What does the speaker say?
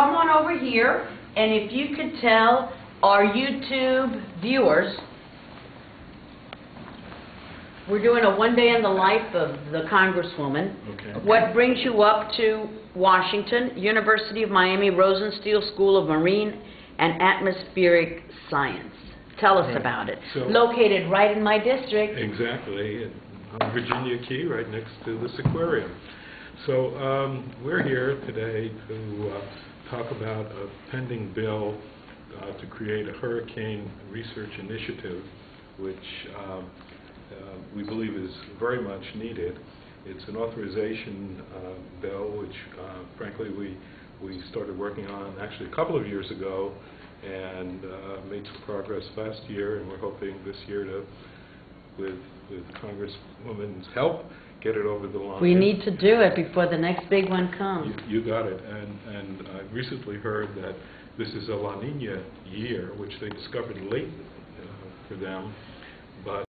come on over here, and if you could tell our YouTube viewers, we're doing a one day in the life of the Congresswoman. Okay. What brings you up to Washington, University of Miami Rosenstiel School of Marine and Atmospheric Science? Tell us Right. about it. So- Located right in my district. Exactly, in- on Virginia Key, right next to this aquarium. So um, we're here today to uh, talk about a pending bill uh, to create a hurricane research initiative, which um, uh, we believe is very much needed. It's an authorization uh, bill, which uh, frankly we we started working on actually a couple of years ago, and uh, made some progress last year, and we're hoping this year to with, with Congresswoman's help, get it over the line. We need to do it before the next big one comes. You you got it, and, and I recently heard that this is a La Nina year, which they discovered late uh, for them, but